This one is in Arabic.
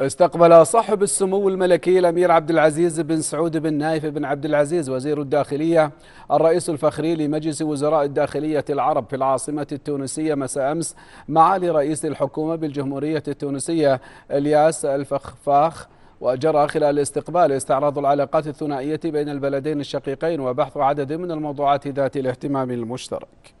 استقبل صاحب السمو الملكي الأمير عبد العزيز بن سعود بن نايف بن عبد العزيز وزير الداخلية الرئيس الفخري لمجلس وزراء الداخلية العرب في العاصمة التونسية مساء أمس معالي رئيس الحكومة بالجمهورية التونسية إلياس الفخفاخ وجرى خلال الاستقبال استعراض العلاقات الثنائية بين البلدين الشقيقين وبحث عدد من الموضوعات ذات الاهتمام المشترك.